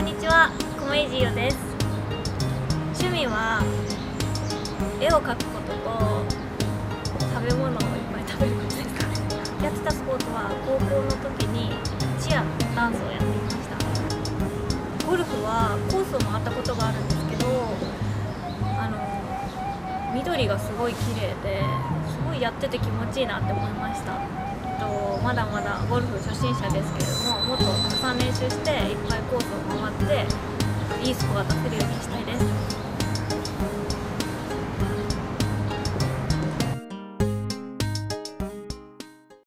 こんにちは、コメイジヨです。趣味は絵を描くことと食べ物をいっぱい食べることですか。ねやってたスポーツは高校の時にチアのダンスをやっていました。ゴルフはコースを回ったことがあるんですけどあの緑がすごい綺麗ですごいやってて気持ちいいなって思いました。まだまだゴルフ初心者ですけれどももっとたくさん練習していっぱいいスコア出せるようにしたいです。